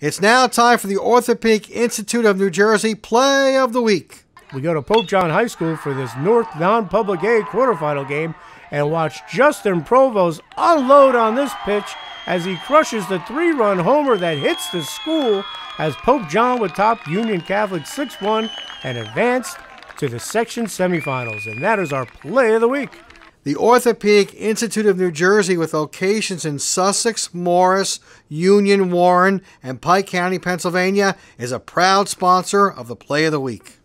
It's now time for the Orthopedic Institute of New Jersey Play of the Week. We go to Pope John High School for this North non public A quarterfinal game and watch Justin Provost unload on this pitch as he crushes the three run homer that hits the school as Pope John would top Union Catholic 6 1 and advanced to the section semifinals. And that is our play of the week. The Orthopedic Institute of New Jersey, with locations in Sussex, Morris, Union, Warren, and Pike County, Pennsylvania, is a proud sponsor of the Play of the Week.